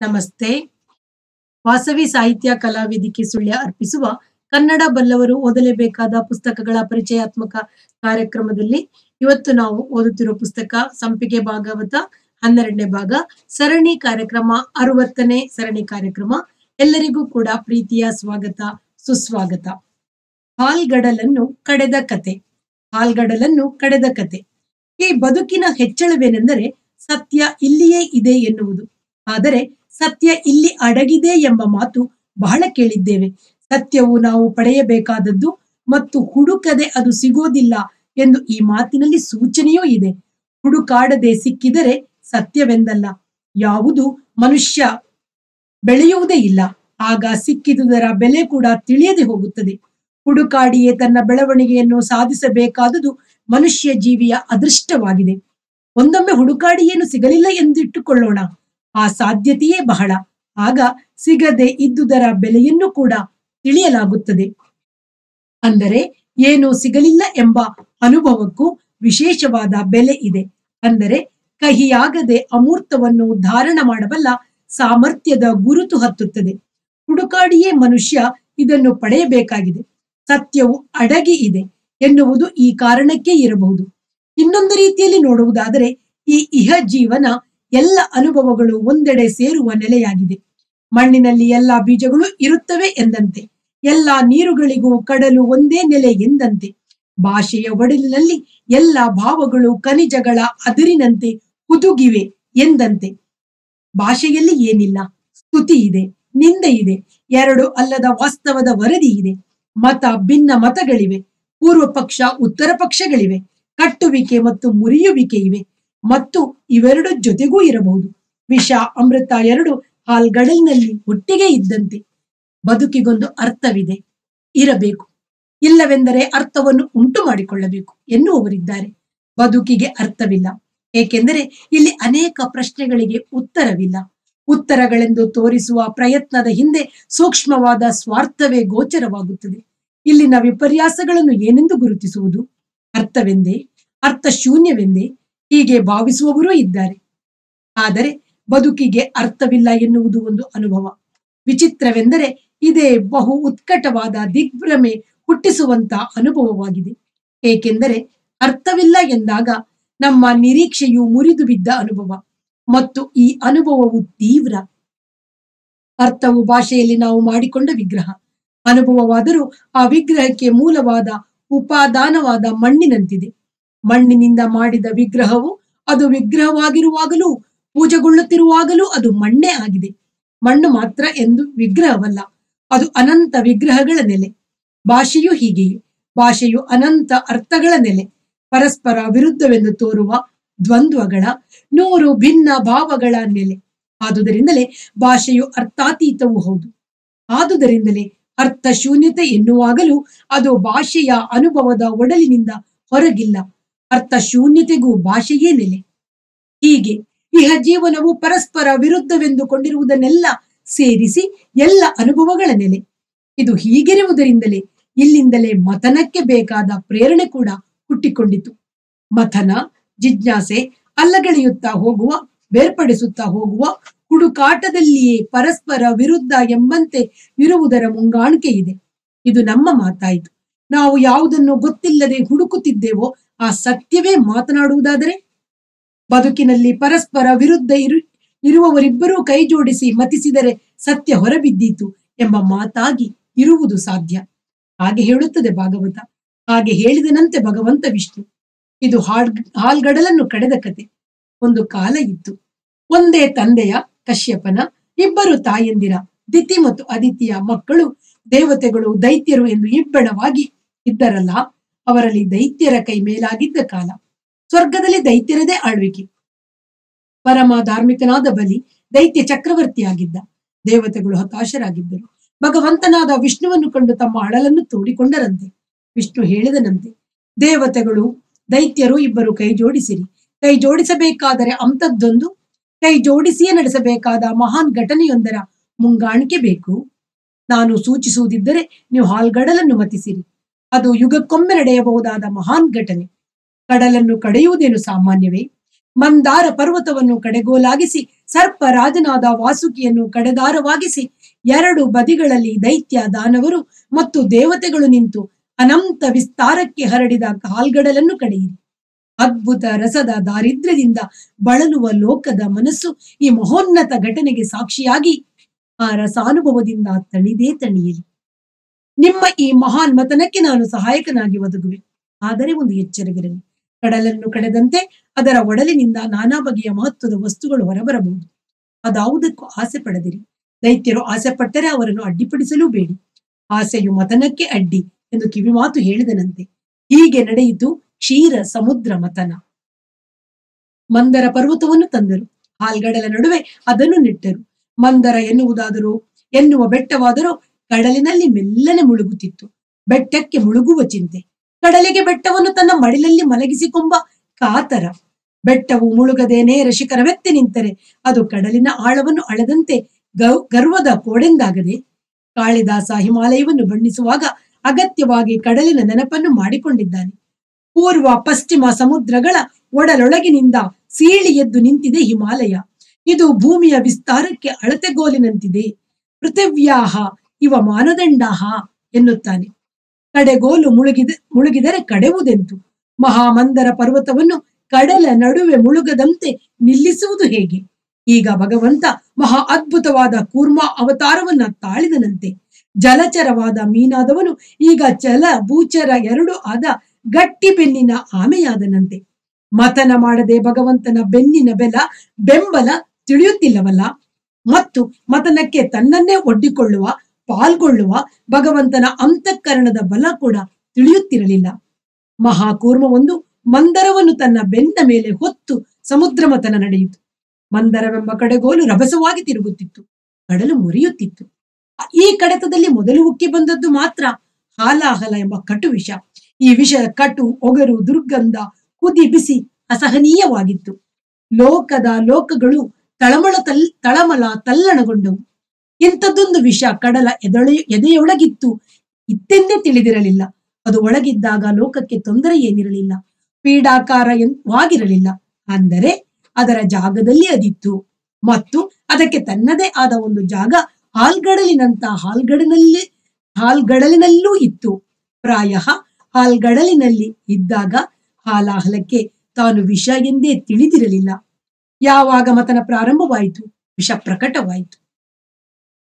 ನಮಸ್ತೆ. ವಾಸವಿ ಸಾಹಿತ್ಯ ಕಲಾ ವೇದಿಕೆ ಸುಳ್ಯ ಅರ್ಪಿಸುವ ಕನ್ನಡ ಬಲ್ಲವರು ಓದಲೇಬೇಕಾದ ಪುಸ್ತಕಗಳ ಪರಿಚಯಾತ್ಮಕ ಕಾರ್ಯಕ್ರಮದಲ್ಲಿ ಇವತ್ತು ನಾವು ಓದುತ್ತಿರುವ ಪುಸ್ತಕ ಸಂಪಿಗೆ ಭಾಗವತ ಹನ್ನೆರಡನೇ ಭಾಗ, ಸರಣಿ ಕಾರ್ಯಕ್ರಮ ಅರವತ್ತನೇ ಸರಣಿ ಕಾರ್ಯಕ್ರಮ. ಎಲ್ಲರಿಗೂ ಕೂಡ ಪ್ರೀತಿಯ ಸ್ವಾಗತ, ಸುಸ್ವಾಗತ. ಹಾಲ್ಗಡಲನ್ನು ಕಡೆದ ಕತೆ, ಹಾಲ್ಗಡಲನ್ನು ಕಡೆದ ಕತೆ. ಈ ಬದುಕಿನ ಹೆಚ್ಚಳವೇನೆಂದರೆ ಸತ್ಯ ಇಲ್ಲಿಯೇ ಇದೆ ಎನ್ನುವುದು. ಆದರೆ ಸತ್ಯ ಇಲ್ಲಿ ಅಡಗಿದೆ ಎಂಬ ಮಾತು ಬಹಳ ಕೇಳಿದ್ದೇವೆ. ಸತ್ಯವು ನಾವು ಪಡೆಯಬೇಕಾದದ್ದು ಮತ್ತು ಹುಡುಕದೆ ಅದು ಸಿಗೋದಿಲ್ಲ ಎಂದು ಈ ಮಾತಿನಲ್ಲಿ ಸೂಚನೆಯೂ ಇದೆ. ಹುಡುಕಾಡದೆ ಸಿಕ್ಕಿದರೆ ಸತ್ಯವೆಂದಲ್ಲ. ಯಾವುದು ಮನುಷ್ಯ ಬೆಳೆಯುವುದೇ ಇಲ್ಲ. ಆಗ ಸಿಕ್ಕಿದುದರ ಬೆಲೆ ಕೂಡ ತಿಳಿಯದೆ ಹೋಗುತ್ತದೆ. ಹುಡುಕಾಡಿಯೇ ತನ್ನ ಬೆಳವಣಿಗೆಯನ್ನು ಸಾಧಿಸಬೇಕಾದುದು ಮನುಷ್ಯ ಜೀವಿಯ ಅದೃಷ್ಟವಾಗಿದೆ. ಒಂದೊಮ್ಮೆ ಹುಡುಕಾಡಿಯೇನು ಸಿಗಲಿಲ್ಲ ಎಂದಿಟ್ಟುಕೊಳ್ಳೋಣ. ಆ ಸಾಧ್ಯತೆಯೇ ಬಹಳ. ಆಗ ಸಿಗದೆ ಇದ್ದುದರ ಬೆಲೆಯನ್ನು ಕೂಡ ತಿಳಿಯಲಾಗುತ್ತದೆ. ಅಂದರೆ ಏನು ಸಿಗಲಿಲ್ಲ ಎಂಬ ಅನುಭವಕ್ಕೂ ವಿಶೇಷವಾದ ಬೆಲೆ ಇದೆ. ಅಂದರೆ ಕಹಿಯಾಗದೆ ಅಮೂರ್ತವನ್ನು ಧಾರಣ ಮಾಡಬಲ್ಲ ಸಾಮರ್ಥ್ಯದ ಗುರುತು ಹತ್ತುತ್ತದೆ. ಹುಡುಕಾಡಿಯೇ ಮನುಷ್ಯ ಇದನ್ನು ಪಡೆಯಬೇಕಾಗಿದೆ. ಸತ್ಯವು ಅಡಗಿ ಇದೆ ಎನ್ನುವುದು ಈ ಕಾರಣಕ್ಕೆ ಇರಬಹುದು. ಇನ್ನೊಂದು ರೀತಿಯಲ್ಲಿ ನೋಡುವುದಾದರೆ ಈ ಇಹ ಜೀವನ ಎಲ್ಲ ಅನುಭವಗಳು ಒಂದೆಡೆ ಸೇರುವ ನೆಲೆಯಾಗಿದೆ. ಮಣ್ಣಿನಲ್ಲಿ ಎಲ್ಲ ಬೀಜಗಳು ಇರುತ್ತವೆ ಎಂದಂತೆ, ಎಲ್ಲ ನೀರುಗಳಿಗೂ ಕಡಲು ಒಂದೇ ನೆಲೆ ಎಂದಂತೆ, ಭಾಷೆಯ ಒಡಲಿನಲ್ಲಿ ಎಲ್ಲ ಭಾವಗಳು ಖನಿಜಗಳ ಅದಿರಿನಂತೆ ಹುದುಗಿವೆ ಎಂದಂತೆ. ಭಾಷೆಯಲ್ಲಿ ಏನಿಲ್ಲ, ಸ್ತುತಿ ಇದೆ, ನಿಂದೆ ಇದೆ, ಎರಡು ಅಲ್ಲದ ವಾಸ್ತವದ ವರದಿ ಇದೆ, ಮತ ಭಿನ್ನ ಮತಗಳಿವೆ ಪೂರ್ವ ಪಕ್ಷ ಉತ್ತರ ಪಕ್ಷಗಳಿವೆ, ಕಟ್ಟುವಿಕೆ ಮತ್ತು ಮುರಿಯುವಿಕೆ ಇವೆ ಮತ್ತು ಇವೆರಡು ಜೊತೆಗೂ ಇರಬಹುದು. ವಿಷ, ಅಮೃತ ಎರಡು ಹಾಲ್ಗಡಲ್ನಲ್ಲಿ ಒಟ್ಟಿಗೆ ಇದ್ದಂತೆ ಬದುಕಿಗೊಂದು ಅರ್ಥವಿದೆ. ಇರಬೇಕು. ಇಲ್ಲವೆಂದರೆ ಅರ್ಥವನ್ನು ಉಂಟು ಮಾಡಿಕೊಳ್ಳಬೇಕು ಎನ್ನುವವರಿದ್ದಾರೆ. ಬದುಕಿಗೆ ಅರ್ಥವಿಲ್ಲ. ಏಕೆಂದರೆ ಇಲ್ಲಿ ಅನೇಕ ಪ್ರಶ್ನೆಗಳಿಗೆ ಉತ್ತರವಿಲ್ಲ. ಉತ್ತರಗಳೆಂದು ತೋರಿಸುವ ಪ್ರಯತ್ನದ ಹಿಂದೆ ಸೂಕ್ಷ್ಮವಾದ ಸ್ವಾರ್ಥವೇ ಗೋಚರವಾಗುತ್ತದೆ. ಇಲ್ಲಿನ ವಿಪರ್ಯಾಸಗಳನ್ನು ಏನೆಂದು ಗುರುತಿಸುವುದು? ಅರ್ಥವೆಂದೇ? ಅರ್ಥ ಶೂನ್ಯವೆಂದೇ? ಹೀಗೆ ಭಾವಿಸುವವರೂ ಇದ್ದಾರೆ. ಆದರೆ ಬದುಕಿಗೆ ಅರ್ಥವಿಲ್ಲ ಎನ್ನುವುದು ಒಂದು ಅನುಭವ. ವಿಚಿತ್ರವೆಂದರೆ ಇದೇ ಬಹು ಉತ್ಕಟವಾದ ದಿಗ್ಭ್ರಮೆ ಹುಟ್ಟಿಸುವಂತ ಅನುಭವವಾಗಿದೆ. ಏಕೆಂದರೆ ಅರ್ಥವಿಲ್ಲ ಎಂದಾಗ ನಮ್ಮ ನಿರೀಕ್ಷೆಯು ಮುರಿದು ಬಿದ್ದ ಅನುಭವ. ಮತ್ತು ಈ ಅನುಭವವು ತೀವ್ರ. ಅರ್ಥವು ಭಾಷೆಯಲ್ಲಿ ನಾವು ಮಾಡಿಕೊಂಡ ವಿಗ್ರಹ. ಅನುಭವವಾದರೂ ಆ ವಿಗ್ರಹಕ್ಕೆ ಮೂಲವಾದ ಉಪಾದಾನವಾದ ಮಣ್ಣಿನಂತಿದೆ. ಮಣ್ಣಿನಿಂದ ಮಾಡಿದ ವಿಗ್ರಹವು ಅದು ವಿಗ್ರಹವಾಗಿರುವಾಗಲೂ ಪೂಜೆಗೊಳ್ಳುತ್ತಿರುವಾಗಲೂ ಅದು ಮಣ್ಣೇ ಆಗಿದೆ. ಮಣ್ಣು ಮಾತ್ರ ಎಂದು ವಿಗ್ರಹವಲ್ಲ, ಅದು ಅನಂತ ವಿಗ್ರಹಗಳ ನೆಲೆ. ಭಾಷೆಯು ಹೀಗೆಯೇ, ಭಾಷೆಯು ಅನಂತ ಅರ್ಥಗಳ ನೆಲೆ. ಪರಸ್ಪರ ವಿರುದ್ಧವೆಂದು ತೋರುವ ದ್ವಂದ್ವಗಳ ನೂರು ಭಿನ್ನ ಭಾವಗಳ ನೆಲೆ. ಆದುದರಿಂದಲೇ ಭಾಷೆಯು ಅರ್ಥಾತೀತವೂ ಹೌದು. ಆದುದರಿಂದಲೇ ಅರ್ಥ ಶೂನ್ಯತೆ ಎನ್ನುವಾಗಲೂ ಅದು ಭಾಷೆಯ ಅನುಭವದ ಒಡಲಿನಿಂದ ಹೊರಗಿಲ್ಲ. ಅರ್ಥ ಶೂನ್ಯತೆಗೂ ಭಾಷೆಯೇ ನೆಲೆ ಹೀಗೆ ಇಹ ಜೀವನವು ಪರಸ್ಪರ ವಿರುದ್ಧವೆಂದುಕೊಂಡಿರುವುದನ್ನೆಲ್ಲ ಸೇರಿಸಿ ಎಲ್ಲ ಅನುಭವಗಳ ನೆಲೆ. ಇದು ಹೀಗಿರುವುದರಿಂದಲೇ ಇಲ್ಲಿಂದಲೇ ಮಥನಕ್ಕೆ ಬೇಕಾದ ಪ್ರೇರಣೆ ಕೂಡ ಹುಟ್ಟಿಕೊಂಡಿತು. ಮಥನ, ಜಿಜ್ಞಾಸೆ, ಅಲ್ಲಗಳೆಯುತ್ತಾ ಹೋಗುವ, ಬೇರ್ಪಡಿಸುತ್ತಾ ಹೋಗುವ, ಹುಡುಕಾಟದಲ್ಲಿಯೇ ಪರಸ್ಪರ ವಿರುದ್ಧ ಎಂಬಂತೆ ಇರುವುದರ ಮುಂಗಾಣಿಕೆ ಇದೆ. ಇದು ನಮ್ಮ ಮಾತಾಯಿತು. ನಾವು ಯಾವುದನ್ನು ಗೊತ್ತಿಲ್ಲದೆ ಹುಡುಕುತ್ತಿದ್ದೇವೋ ಆ ಸತ್ಯವೇ ಮಾತನಾಡುವುದಾದರೆ? ಬದುಕಿನಲ್ಲಿ ಪರಸ್ಪರ ವಿರುದ್ಧ ಇರು, ಇರುವವರಿಬ್ಬರೂ ಕೈ ಜೋಡಿಸಿ ಮತಿಸಿದರೆ ಸತ್ಯ ಹೊರಬಿದ್ದೀತು ಎಂಬ ಮಾತಾಗಿ ಇರುವುದು ಸಾಧ್ಯ. ಹಾಗೆ ಹೇಳುತ್ತದೆ ಭಾಗವತ. ಹಾಗೆ ಹೇಳಿದನಂತೆ ಭಗವಂತ ವಿಷ್ಣು. ಇದು ಹಾಳ್, ಹಾಲ್ಗಡಲನ್ನು ಕಡೆದ ಕತೆ. ಒಂದು ಕಾಲ ಇತ್ತು. ಒಂದೇ ತಂದೆಯ ಕಶ್ಯಪನ, ಇಬ್ಬರು ತಾಯಂದಿರ, ದಿತಿ ಮತ್ತು ಅದಿತಿಯ ಮಕ್ಕಳು, ದೇವತೆಗಳು, ದೈತ್ಯರು ಎಂದು ಇಬ್ಬಣವಾಗಿ ಇದ್ದರಲ್ಲ. ಅವರಲ್ಲಿ ದೈತ್ಯರ ಕೈ ಮೇಲಾಗಿದ್ದ ಕಾಲ. ಸ್ವರ್ಗದಲ್ಲಿ ದೈತ್ಯರದೇ ಆಳ್ವಿಕೆ. ಪರಮ ಧಾರ್ಮಿಕನಾದ ಬಲಿ ದೈತ್ಯ ಚಕ್ರವರ್ತಿಯಾಗಿದ್ದ. ದೇವತೆಗಳು ಹತಾಶರಾಗಿದ್ದರು. ಭಗವಂತನಾದ ವಿಷ್ಣುವನ್ನು ಕಂಡು ತಮ್ಮ ಅಳಲನ್ನು ತೋಡಿಕೊಂಡರಂತೆ. ವಿಷ್ಣು ಹೇಳಿದನಂತೆ, ದೇವತೆಗಳು, ದೈತ್ಯರು ಇಬ್ಬರು ಕೈ ಜೋಡಿಸಿರಿ. ಕೈ ಜೋಡಿಸಬೇಕಾದರೆ ಅಂಥದ್ದೊಂದು ಕೈ ಜೋಡಿಸಿಯೇ ನಡೆಸಬೇಕಾದ ಮಹಾನ್ ಘಟನೆಯೊಂದರ ಮುಂಗಾಣಿಕೆ ಬೇಕು. ನಾನು ಸೂಚಿಸುವುದಿದ್ದರೆ ನೀವು ಹಾಲ್ಗಡಲನ್ನು ಮತಿಸಿರಿ. ಅದು ಯುಗಕ್ಕೊಮ್ಮೆ ನಡೆಯಬಹುದಾದ ಮಹಾನ್ ಘಟನೆ. ಕಡಲನ್ನು ಕಡೆಯುವುದೇನು ಸಾಮಾನ್ಯವೇ? ಮಂದಾರ ಪರ್ವತವನ್ನು ಕಡೆಗೋಲಾಗಿಸಿ, ಸರ್ಪ ರಾಜನಾದ ವಾಸುಕಿಯನ್ನು ಕಡೆದಾರವಾಗಿಸಿ, ಎರಡು ಬದಿಗಳಲ್ಲಿ ದೈತ್ಯ ದಾನವರು ಮತ್ತು ದೇವತೆಗಳು ನಿಂತು ಅನಂತ ವಿಸ್ತಾರಕ್ಕೆ ಹರಡಿದ ಕಾಲ್ಗಡಲನ್ನು ಕಡೆಯಿರಿ. ಅದ್ಭುತ ರಸದ ದಾರಿದ್ರ್ಯದಿಂದ ಬಳಲುವ ಲೋಕದ ಮನಸ್ಸು ಈ ಮಹೋನ್ನತ ಘಟನೆಗೆ ಸಾಕ್ಷಿಯಾಗಿ, ಆ ರಸಾನುಭವದಿಂದ ತಣಿದೇ ತಣಿಯಲಿ. ನಿಮ್ಮ ಈ ಮಹಾನ್ ಮತನಕ್ಕೆ ನಾನು ಸಹಾಯಕನಾಗಿ ಒದಗುವೆ. ಆದರೆ ಒಂದು ಎಚ್ಚರವಿರಲಿ. ಕಡಲನ್ನು ಕಡೆದಂತೆ ಅದರ ಒಡಲಿನಿಂದ ನಾನಾ ಬಗೆಯ ಮಹತ್ವದ ವಸ್ತುಗಳು ಹೊರಬರಬಹುದು. ಅದಾವುದಕ್ಕೂ ಆಸೆ ಪಡೆದಿರಿ. ದೈತ್ಯರು ಆಸೆ ಪಟ್ಟರೆ ಅವರನ್ನು ಅಡ್ಡಿಪಡಿಸಲೂ ಬೇಡಿ ಆಸೆಯು ಮತನಕ್ಕೆ ಅಡ್ಡಿ ಎಂದು ಕಿವಿಮಾತು ಹೇಳಿದನಂತೆ. ಹೀಗೆ ನಡೆಯಿತು ಕ್ಷೀರ ಸಮುದ್ರ ಮತನ. ಮಂದರ ಪರ್ವತವನ್ನು ತಂದರು. ಹಾಲ್ಗಡಲ ನಡುವೆ ಅದನ್ನು ನೆಟ್ಟರು. ಮಂದರ ಎನ್ನುವುದಾದರೂ, ಎನ್ನುವ ಬೆಟ್ಟವಾದರೂ ಕಡಲಿನಲ್ಲಿ ಮೆಲ್ಲನೆ ಮುಳುಗುತ್ತಿತ್ತು. ಬೆಟ್ಟಕ್ಕೆ ಮುಳುಗುವ ಚಿಂತೆ. ಕಡಲಿಗೆ ಬೆಟ್ಟವನ್ನು ತನ್ನ ಮಡಿಲಲ್ಲಿ ಮಲಗಿಸಿಕೊಂಬ ಕಾತರ. ಬೆಟ್ಟವು ಮುಳುಗದೆ ನೇರ ಶಿಖರವೆತ್ತಿ ನಿಂತರೆ. ಅದು ಕಡಲಿನ ಆಳವನ್ನು ಅಳೆದಂತೆ ಗೌ, ಗರ್ವದ ಕೋಡೆಂದಾಗದೆ. ಕಾಳಿದಾಸ ಹಿಮಾಲಯವನ್ನು ಬಣ್ಣಿಸುವಾಗ ಅಗತ್ಯವಾಗಿ ಕಡಲಿನ ನೆನಪನ್ನು ಮಾಡಿಕೊಂಡಿದ್ದಾನೆ. ಪೂರ್ವ ಪಶ್ಚಿಮ ಸಮುದ್ರಗಳ ಒಡಲೊಳಗಿನಿಂದ ಸೀಳಿ ಎದ್ದು ನಿಂತಿದೆ ಹಿಮಾಲಯ. ಇದು ಭೂಮಿಯ ವಿಸ್ತಾರಕ್ಕೆ ಅಳತೆಗೋಲಿನಂತಿದೆ. ಪೃಥಿವ್ಯಾಹ ಇವ ಮಾನದಂಡಹ ಎನ್ನುತ್ತಾನೆ. ಕಡೆಗೋಲು ಮುಳುಗಿದ, ಮುಳುಗಿದರೆ ಕಡೆವುದೆಂತು? ಮಹಾಮಂದರ ಪರ್ವತವನ್ನು ಕಡಲ ನಡುವೆ ಮುಳುಗದಂತೆ ನಿಲ್ಲಿಸುವುದು ಹೇಗೆ? ಈಗ ಭಗವಂತ ಮಹಾ ಅದ್ಭುತವಾದ ಕೂರ್ಮ ಅವತಾರವನ್ನ ತಾಳಿದನಂತೆ. ಜಲಚರವಾದ ಮೀನಾದವನು ಈಗ ಜಲ ಭೂಚರ ಎರಡು ಆದ ಗಟ್ಟಿ ಬೆನ್ನಿನ ಆಮೆಯಾದನಂತೆ. ಮತನ ಮಾಡದೆ ಭಗವಂತನ ಬೆನ್ನಿನ ಬೆಲ, ಬೆಂಬಲ ತಿಳಿಯುತ್ತಿಲ್ಲವಲ್ಲ? ಮತ್ತು ಮತನಕ್ಕೆ ತನ್ನನ್ನೇ ಒಡ್ಡಿಕೊಳ್ಳುವ ಪಾಲ್ಗೊಳ್ಳುವ ಭಗವಂತನ ಅಂತಃಕರಣದ ಬಲ ಕೂಡ ತಿಳಿಯುತ್ತಿರಲಿಲ್ಲ. ಮಹಾಕೂರ್ಮವೊಂದು ಮಂದರವನ್ನು ತನ್ನ ಬೆನ್ನ ಮೇಲೆ ಹೊತ್ತು ಸಮುದ್ರ ಮತನ ನಡೆಯಿತು. ಮಂದರವೆಂಬ ಕಡೆಗೋಲು ರಭಸವಾಗಿ ತಿರುಗುತ್ತಿತ್ತು. ಕಡಲು ಮುರಿಯುತ್ತಿತ್ತು. ಈ ಕಡತದಲ್ಲಿ ಮೊದಲು ಉಕ್ಕಿ ಬಂದದ್ದು ಮಾತ್ರ ಹಾಲಾಹಲ ಎಂಬ ಕಟು ವಿಷ. ಈ ವಿಷದ ಕಟು, ಒಗರು, ದುರ್ಗಂಧ, ಕುದಿ, ಬಿಸಿ ಅಸಹನೀಯವಾಗಿತ್ತು. ಲೋಕದ ಲೋಕಗಳು ತಳಮಳ ತಲ್, ತಳಮಲ ತಲ್ಲಣಗೊಂಡವು. ಇಂಥದ್ದೊಂದು ವಿಷ ಕಡಲ ಎದೊಳ ಎದೆಯೊಳಗಿತ್ತು. ಇತ್ತೆಂದೇ ತಿಳಿದಿರಲಿಲ್ಲ. ಅದು ಒಳಗಿದ್ದಾಗ ಲೋಕಕ್ಕೆ ತೊಂದರೆ ಏನಿರಲಿಲ್ಲ. ಪೀಡಾಕಾರ ವಾಗಿರಲಿಲ್ಲ. ಅಂದರೆ ಅದರ ಜಾಗದಲ್ಲಿ ಅದಿತ್ತು. ಮತ್ತು ಅದಕ್ಕೆ ತನ್ನದೇ ಆದ ಒಂದು ಜಾಗ ಹಾಲ್ಗಡಲಿನಂತ ಹಾಲ್ಗಡಲಿನಲ್ಲಿ ಹಾಲ್ಗಡಲಿನಲ್ಲೂ ಇತ್ತು. ಪ್ರಾಯ ಹಾಲ್ಗಡಲಿನಲ್ಲಿ ಇದ್ದಾಗ ಹಾಲಾಹಲಕ್ಕೆ ತಾನು ವಿಷ ಎಂದೇ ತಿಳಿದಿರಲಿಲ್ಲ. ಯಾವಾಗ ಮತನ ಪ್ರಾರಂಭವಾಯಿತು? ವಿಷ ಪ್ರಕಟವಾಯಿತು.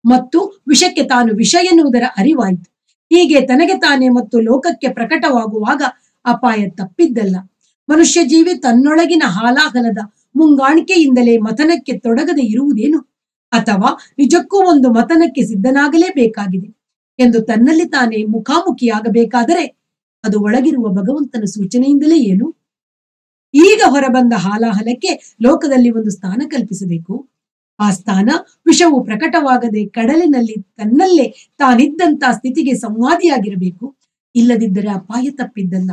ಮತ್ತು ವಿಷಕ್ಕೆ ತಾನು ವಿಷ ಎನ್ನುವುದರ ಅರಿವಾಯಿತು. ಹೀಗೆ ತನಗೆ ತಾನೇ ಮತ್ತು ಲೋಕಕ್ಕೆ ಪ್ರಕಟವಾಗುವಾಗ ಅಪಾಯ ತಪ್ಪಿದ್ದಲ್ಲ. ಮನುಷ್ಯ ಜೀವಿ ತನ್ನೊಳಗಿನ ಹಾಲಾಹಲದ ಮುಂಗಾಣಿಕೆಯಿಂದಲೇ ಮತನಕ್ಕೆ ತೊಡಗದೆ ಇರುವುದೇನು? ಅಥವಾ ನಿಜಕ್ಕೂ ಒಂದು ಮತನಕ್ಕೆ ಸಿದ್ಧನಾಗಲೇಬೇಕಾಗಿದೆ ಎಂದು ತನ್ನಲ್ಲಿ ತಾನೇ ಮುಖಾಮುಖಿಯಾಗಬೇಕಾದರೆ ಅದು ಒಳಗಿರುವ ಭಗವಂತನ ಸೂಚನೆಯಿಂದಲೇ ಏನು? ಈಗ ಹೊರಬಂದ ಹಾಲಾಹಲಕ್ಕೆ ಲೋಕದಲ್ಲಿ ಒಂದು ಸ್ಥಾನ ಕಲ್ಪಿಸಬೇಕು. ಆ ಸ್ಥಾನ ವಿಷವು ಪ್ರಕಟವಾಗದೆ ಕಡಲಿನಲ್ಲಿ ತನ್ನಲ್ಲೇ ತಾನಿದ್ದಂತ ಸ್ಥಿತಿಗೆ ಸಂವಾದಿಯಾಗಿರಬೇಕು. ಇಲ್ಲದಿದ್ದರೆ ಅಪಾಯ ತಪ್ಪಿದ್ದಲ್ಲ.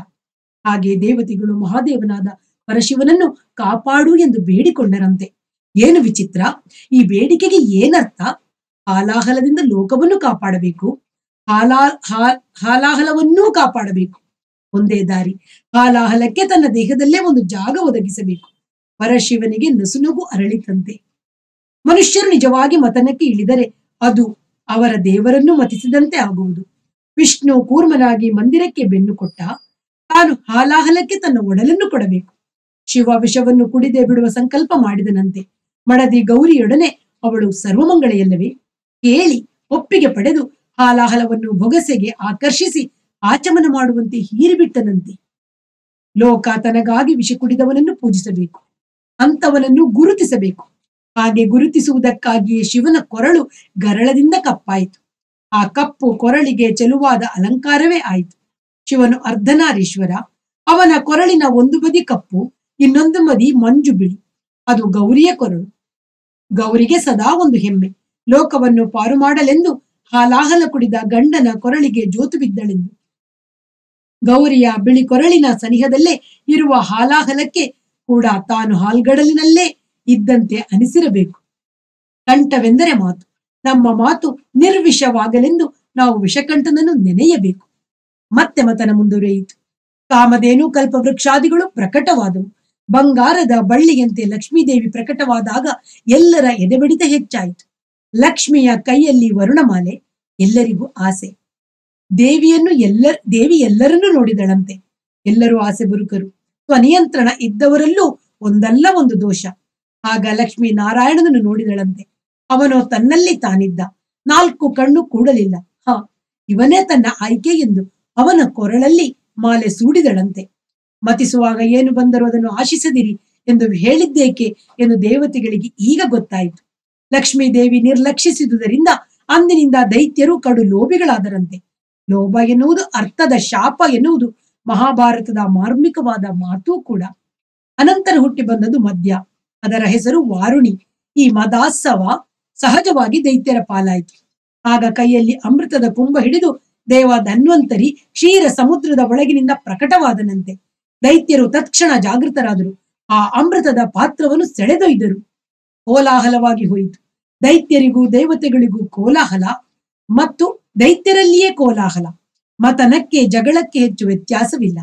ಹಾಗೆ ದೇವತೆಗಳು ಮಹಾದೇವನಾದ ಪರಶಿವನನ್ನು ಕಾಪಾಡು ಎಂದು ಬೇಡಿಕೊಂಡರಂತೆ. ಏನು ವಿಚಿತ್ರ? ಈ ಬೇಡಿಕೆಗೆ ಏನರ್ಥ? ಹಾಲಾಹಲದಿಂದ ಲೋಕವನ್ನು ಕಾಪಾಡಬೇಕು. ಹಾಲಾ ಹಾಲಾಹಲವನ್ನೂ ಕಾಪಾಡಬೇಕು. ಒಂದೇ ದಾರಿ, ಹಾಲಾಹಲಕ್ಕೆ ತನ್ನ ದೇಹದಲ್ಲೇ ಒಂದು ಜಾಗ ಒದಗಿಸಬೇಕು. ಪರಶಿವನಿಗೆ ನಸುನಗು ಅರಳಿತಂತೆ. ಮನುಷ್ಯರು ನಿಜವಾಗಿ ಮತನಕ್ಕೆ ಇಳಿದರೆ ಅದು ಅವರ ದೇವರನ್ನು ಮತಿಸಿದಂತೆ ಆಗುವುದು. ವಿಷ್ಣು ಕೂರ್ಮನಾಗಿ ಮಂದಿರಕ್ಕೆ ಬೆನ್ನು ಕೊಟ್ಟ ತಾನು ಹಾಲಾಹಲಕ್ಕೆ ತನ್ನ ಒಡಲನ್ನು ಕೊಡಬೇಕು. ಶಿವ ವಿಷವನ್ನು ಕುಡಿದೇ ಬಿಡುವ ಸಂಕಲ್ಪ ಮಾಡಿದನಂತೆ ಮಡದಿ ಗೌರಿಯೊಡನೆ ಅವಳು ಸರ್ವಮಂಗಳೆಯಲ್ಲವೇ ಕೇಳಿ ಒಪ್ಪಿಗೆ ಪಡೆದು ಹಾಲಾಹಲವನ್ನು ಬೊಗಸೆಗೆ ಆಕರ್ಷಿಸಿ ಆಚಮನ ಮಾಡುವಂತೆ ಹೀರಿಬಿಟ್ಟನಂತೆ ಲೋಕ ತನಗಾಗಿ ವಿಷ ಕುಡಿದವನನ್ನು ಪೂಜಿಸಬೇಕು. ಅಂತವನನ್ನು ಗುರುತಿಸಬೇಕು. ಹಾಗೆ ಗುರುತಿಸುವುದಕ್ಕಾಗಿಯೇ ಶಿವನ ಕೊರಳು ಗರಳದಿಂದ ಕಪ್ಪಾಯಿತು. ಆ ಕಪ್ಪು ಕೊರಳಿಗೆ ಚೆಲುವಾದ ಅಲಂಕಾರವೇ ಆಯಿತು. ಶಿವನು ಅರ್ಧನಾರೀಶ್ವರ, ಅವನ ಕೊರಳಿನ ಒಂದು ಬದಿ ಕಪ್ಪು, ಇನ್ನೊಂದು ಬದಿ ಮಂಜು ಬಿಳಿ. ಅದು ಗೌರಿಯ ಕೊರಳು. ಗೌರಿಗೆ ಸದಾ ಒಂದು ಹೆಮ್ಮೆ. ಲೋಕವನ್ನು ಪಾರು ಮಾಡಲೆಂದು ಹಾಲಾಹಲ ಕುಡಿದ ಗಂಡನ ಕೊರಳಿಗೆ ಜೋತು ಬಿದ್ದಳೆಂದು. ಗೌರಿಯ ಬಿಳಿ ಕೊರಳಿನ ಸನಿಹದಲ್ಲೇ ಇರುವ ಹಾಲಾಹಲಕ್ಕೆ ಕೂಡ ತಾನು ಹಾಲ್ಗಡಲಿನಲ್ಲೇ ಇದ್ದಂತೆ ಅನಿಸಿರಬೇಕು. ಕಂಠವೆಂದರೆ ಮಾತು. ನಮ್ಮ ಮಾತು ನಿರ್ವಿಷವಾಗಲೆಂದು ನಾವು ವಿಷಕಂಠನನ್ನು ನೆನೆಯಬೇಕು. ಮತ್ತೆ ಮತನ ಮುಂದುವರಿಯಿತು. ಕಾಮಧೇನು ಕಲ್ಪವೃಕ್ಷಾದಿಗಳು ಪ್ರಕಟವಾದವು. ಬಂಗಾರದ ಬಳ್ಳಿಯಂತೆ ಲಕ್ಷ್ಮೀದೇವಿ ಪ್ರಕಟವಾದಾಗ ಎಲ್ಲರ ಎದೆಬಡಿತ ಹೆಚ್ಚಾಯಿತು. ಲಕ್ಷ್ಮಿಯ ಕೈಯಲ್ಲಿ ವರುಣಮಾಲೆ, ಎಲ್ಲರಿಗೂ ಆಸೆ. ದೇವಿಯನ್ನು ಎಲ್ಲ ದೇವಿ ಎಲ್ಲರನ್ನೂ ನೋಡಿದಳಂತೆ. ಎಲ್ಲರೂ ಆಸೆ ಬುರುಕರು. ಸ್ವನಿಯಂತ್ರಣ ಇದ್ದವರಲ್ಲೂ ಒಂದಲ್ಲ ಒಂದು ದೋಷ. ಆಗ ಲಕ್ಷ್ಮೀ ನಾರಾಯಣನನ್ನು ನೋಡಿದಳಂತೆ. ಅವನು ತನ್ನಲ್ಲಿ ತಾನಿದ್ದ. ನಾಲ್ಕು ಕಣ್ಣು ಕೂಡಲಿಲ್ಲ. ಹ, ಇವನೇ ತನ್ನ ಆಯ್ಕೆ ಎಂದು ಅವನ ಕೊರಳಲ್ಲಿ ಮಾಲೆ ಸೂಡಿದಳಂತೆ. ಮತಿಸುವಾಗ ಏನು ಬಂದರೂ ಅದನ್ನು ಆಶಿಸದಿರಿ ಎಂದು ಹೇಳಿದ್ದೇಕೆ ಎಂದು ದೇವತೆಗಳಿಗೆ ಈಗ ಗೊತ್ತಾಯಿತು. ಲಕ್ಷ್ಮೀ ದೇವಿ ನಿರ್ಲಕ್ಷಿಸಿದುದರಿಂದ ಅಂದಿನಿಂದ ದೈತ್ಯರು ಕಡು ಲೋಭಿಗಳಾದರಂತೆ. ಲೋಭ ಎನ್ನುವುದು ಅರ್ಥದ ಶಾಪ ಎನ್ನುವುದು ಮಹಾಭಾರತದ ಮಾರ್ಮಿಕವಾದ ಮಾತೂ ಕೂಡ. ಅನಂತರ ಹುಟ್ಟಿ ಬಂದದ್ದು ಮದ್ಯ. ಅದರ ಹೆಸರು ವಾರುಣಿ. ಈ ಮದಾಸವ ಸಹಜವಾಗಿ ದೈತ್ಯರ ಪಾಲಾಯಿತು. ಆಗ ಕೈಯಲ್ಲಿ ಅಮೃತದ ಕುಂಭ ಹಿಡಿದು ದೇವ ಧನ್ವಂತರಿ ಕ್ಷೀರ ಸಮುದ್ರದ ಒಳಗಿನಿಂದ ಪ್ರಕಟವಾದನಂತೆ. ದೈತ್ಯರು ತತ್ಕ್ಷಣ ಜಾಗೃತರಾದರು. ಆ ಅಮೃತದ ಪಾತ್ರವನ್ನು ಸೆಳೆದೊಯ್ದರು. ಕೋಲಾಹಲವಾಗಿ ಹೋಯಿತು. ದೈತ್ಯರಿಗೂ ದೇವತೆಗಳಿಗೂ ಕೋಲಾಹಲ ಮತ್ತು ದೈತ್ಯರಲ್ಲಿಯೇ ಕೋಲಾಹಲ. ಮತನಕ್ಕೆ ಜಗಳಕ್ಕೆ ಹೆಚ್ಚು ವ್ಯತ್ಯಾಸವಿಲ್ಲ.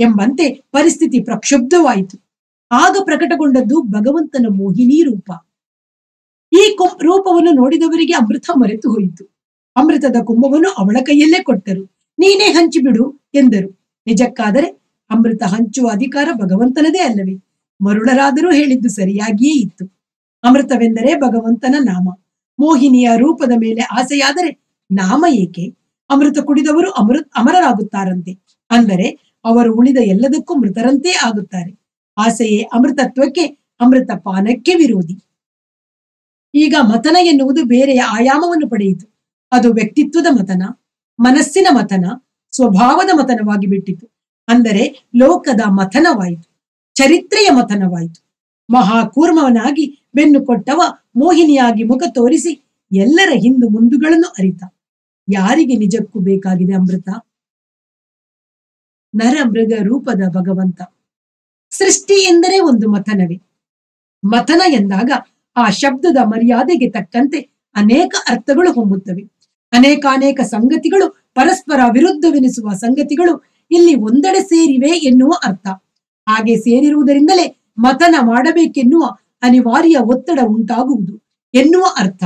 ಎಂಬಂತೆ ಪರಿಸ್ಥಿತಿ ಪ್ರಕ್ಷುಬ್ಧವಾಯಿತು. ಆಗ ಪ್ರಕಟಗೊಂಡದ್ದು ಭಗವಂತನ ಮೋಹಿನಿ ರೂಪ. ಈ ರೂಪವನ್ನು ನೋಡಿದವರಿಗೆ ಅಮೃತ ಮರೆತು ಹೋಯಿತು. ಅಮೃತದ ಕುಂಭವನ್ನು ಅವಳ ಕೈಯಲ್ಲೇ ಕೊಟ್ಟರು. ನೀನೇ ಹಂಚಿಬಿಡು ಎಂದರು. ನಿಜಕ್ಕಾದರೆ ಅಮೃತ ಹಂಚುವ ಅಧಿಕಾರ ಭಗವಂತನದೇ ಅಲ್ಲವೇ? ಮರುಳರಾದರೂ ಹೇಳಿದ್ದು ಸರಿಯಾಗಿಯೇ ಇತ್ತು. ಅಮೃತವೆಂದರೆ ಭಗವಂತನ ನಾಮ. ಮೋಹಿನಿಯ ರೂಪದ ಮೇಲೆ ಆಸೆಯಾದರೆ ನಾಮ ಏಕೆ? ಅಮೃತ ಕುಡಿದವರು ಅಮೃತ, ಅಮರರಾಗುತ್ತಾರಂತೆ. ಅಂದರೆ ಅವರು ಉಳಿದ ಎಲ್ಲದಕ್ಕೂ ಮೃತರಂತೆ ಆಗುತ್ತಾರೆ. ಆಸೆಯೇ ಅಮೃತತ್ವಕ್ಕೆ ಅಮೃತ ಪಾನಕ್ಕೆ ವಿರೋಧಿ. ಈಗ ಮತನ ಎನ್ನುವುದು ಬೇರೆಯ ಆಯಾಮವನ್ನು ಪಡೆಯಿತು. ಅದು ವ್ಯಕ್ತಿತ್ವದ ಮತನ, ಮನಸ್ಸಿನ ಮತನ, ಸ್ವಭಾವದ ಮತನವಾಗಿ ಬಿಟ್ಟಿತು. ಅಂದರೆ ಲೋಕದ ಮಥನವಾಯಿತು ಚರಿತ್ರೆಯ ಮಥನವಾಯಿತು ಮಹಾಕೂರ್ಮವನಾಗಿ ಬೆನ್ನು ಕೊಟ್ಟವ ಮೋಹಿನಿಯಾಗಿ ಮುಖ ತೋರಿಸಿ ಎಲ್ಲರ ಹಿಂದು ಮುಂದುಗಳನ್ನು ಅರಿತ. ಯಾರಿಗೆ ನಿಜಕ್ಕೂ ಬೇಕಾಗಿದೆ ಅಮೃತ? ನರ ಮೃಗ ರೂಪದ ಭಗವಂತ. ಸೃಷ್ಟಿ ಎಂದರೆ ಒಂದು ಮಥನವೇ. ಮಥನ ಎಂದಾಗ ಆ ಶಬ್ದದ ಮರ್ಯಾದೆಗೆ ತಕ್ಕಂತೆ ಅನೇಕ ಅರ್ಥಗಳು ಹೊಮ್ಮುತ್ತವೆ. ಅನೇಕಾನೇಕ ಸಂಗತಿಗಳು ಪರಸ್ಪರ ವಿರುದ್ಧವೆನಿಸುವ ಸಂಗತಿಗಳು ಇಲ್ಲಿ ಒಂದೆಡೆ ಸೇರಿವೆ ಎನ್ನುವ ಅರ್ಥ. ಹಾಗೆ ಸೇರಿರುವುದರಿಂದಲೇ ಮತನ ಮಾಡಬೇಕೆನ್ನುವ ಅನಿವಾರ್ಯ ಒತ್ತಡ ಉಂಟಾಗುವುದು ಎನ್ನುವ ಅರ್ಥ.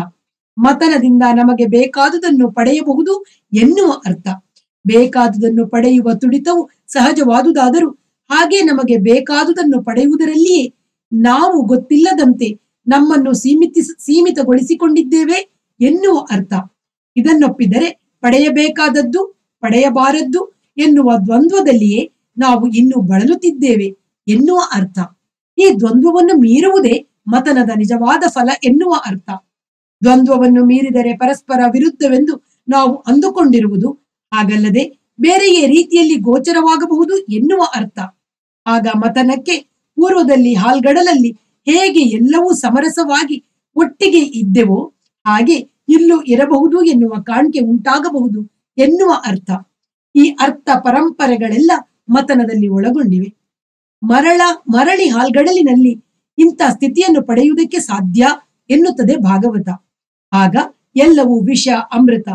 ಮತನದಿಂದ ನಮಗೆ ಬೇಕಾದುದನ್ನು ಪಡೆಯಬಹುದು ಎನ್ನುವ ಅರ್ಥ. ಬೇಕಾದುದನ್ನು ಪಡೆಯುವ ತುಡಿತವು ಸಹಜವಾದುದಾದರೂ ಹಾಗೆ ನಮಗೆ ಬೇಕಾದುದನ್ನು ಪಡೆಯುವುದರಲ್ಲಿಯೇ ನಾವು ಗೊತ್ತಿಲ್ಲದಂತೆ ನಮ್ಮನ್ನು ಸೀಮಿತ ಸೀಮಿತಗೊಳಿಸಿಕೊಂಡಿದ್ದೇವೆ ಎನ್ನುವ ಅರ್ಥ. ಇದನ್ನೊಪ್ಪಿದರೆ ಪಡೆಯಬೇಕಾದದ್ದು ಪಡೆಯಬಾರದ್ದು ಎನ್ನುವ ದ್ವಂದ್ವದಲ್ಲಿಯೇ ನಾವು ಇನ್ನೂ ಬಳಲುತ್ತಿದ್ದೇವೆ ಎನ್ನುವ ಅರ್ಥ. ಈ ದ್ವಂದ್ವವನ್ನು ಮೀರುವುದೇ ಮತನದ ನಿಜವಾದ ಫಲ ಎನ್ನುವ ಅರ್ಥ. ದ್ವಂದ್ವವನ್ನು ಮೀರಿದರೆ ಪರಸ್ಪರ ವಿರುದ್ಧವೆಂದು ನಾವು ಅಂದುಕೊಂಡಿರುವುದು ಹಾಗಲ್ಲದೆ ಬೇರೆಯೇ ರೀತಿಯಲ್ಲಿ ಗೋಚರವಾಗಬಹುದು ಎನ್ನುವ ಅರ್ಥ. ಆಗ ಮತನಕ್ಕೆ ಪೂರ್ವದಲ್ಲಿ ಹಾಲ್ಗಡಲಲ್ಲಿ ಹೇಗೆ ಎಲ್ಲವೂ ಸಮರಸವಾಗಿ ಒಟ್ಟಿಗೆ ಇದ್ದೆವೋ ಹಾಗೆ ಇಲ್ಲೂ ಇರಬಹುದು ಎನ್ನುವ ಕಾಣಿಕೆ ಉಂಟಾಗಬಹುದು ಎನ್ನುವ ಅರ್ಥ. ಈ ಅರ್ಥ ಪರಂಪರೆಗಳೆಲ್ಲ ಮತನದಲ್ಲಿ ಒಳಗೊಂಡಿವೆ. ಮರಳ ಮರಳಿ ಹಾಲ್ಗಡಲಿನಲ್ಲಿ ಇಂಥ ಸ್ಥಿತಿಯನ್ನು ಪಡೆಯುವುದಕ್ಕೆ ಸಾಧ್ಯ ಎನ್ನುತ್ತದೆ ಭಾಗವತ. ಆಗ ಎಲ್ಲವೂ ವಿಷ, ಅಮೃತ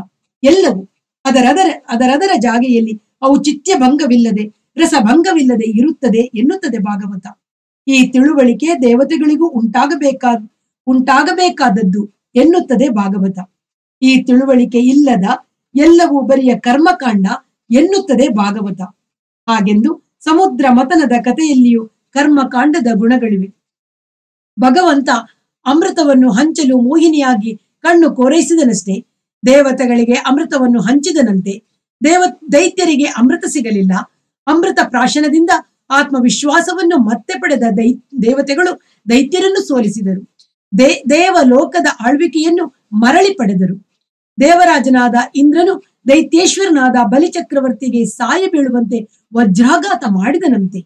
ಎಲ್ಲವೂ ಅದರದರ ಅದರದರ ಜಾಗೆಯಲ್ಲಿ ಅವು ಚಿತ್ಯಭಂಗವಿಲ್ಲದೆ ರಸಭಂಗವಿಲ್ಲದೆ ಇರುತ್ತದೆ ಎನ್ನುತ್ತದೆ ಭಾಗವತ. ಈ ತಿಳುವಳಿಕೆ ದೇವತೆಗಳಿಗೂ ಉಂಟಾಗಬೇಕಾದ ಉಂಟಾಗಬೇಕಾದದ್ದು ಎನ್ನುತ್ತದೆ ಭಾಗವತ. ಈ ತಿಳುವಳಿಕೆ ಇಲ್ಲದ ಎಲ್ಲವೂ ಬರಿಯ ಕರ್ಮಕಾಂಡ ಎನ್ನುತ್ತದೆ ಭಾಗವತ. ಹಾಗೆಂದು ಸಮುದ್ರ ಮತನದ ಕಥೆಯಲ್ಲಿಯೂ ಕರ್ಮಕಾಂಡದ ಗುಣಗಳಿವೆ. ಭಗವಂತ ಅಮೃತವನ್ನು ಹಂಚಲು ಮೋಹಿನಿಯಾಗಿ ಕಣ್ಣು ಕೋರೈಸಿದನಷ್ಟೇ, ದೇವತೆಗಳಿಗೆ ಅಮೃತವನ್ನು ಹಂಚಿದನಂತೆ, ದೇವ ದೈತ್ಯರಿಗೆ ಅಮೃತ ಸಿಗಲಿಲ್ಲ ಅಮೃತ ಪ್ರಾಶನದಿಂದ ಆತ್ಮವಿಶ್ವಾಸವನ್ನು ಮತ್ತೆ ಪಡೆದ ದೈ, ದೇವತೆಗಳು ದೈತ್ಯರನ್ನು ಸೋಲಿಸಿದರು. ದೇ ದೇವ ಲೋಕದ ಆಳ್ವಿಕೆಯನ್ನು ಮರಳಿ ಪಡೆದರು. ದೇವರಾಜನಾದ ಇಂದ್ರನು ದೈತ್ಯೇಶ್ವರನಾದ ಬಲಿಚಕ್ರವರ್ತಿಗೆ ಸಾಯ ಬೀಳುವಂತೆ ವಜ್ರಾಘಾತ ಮಾಡಿದನಂತೆ.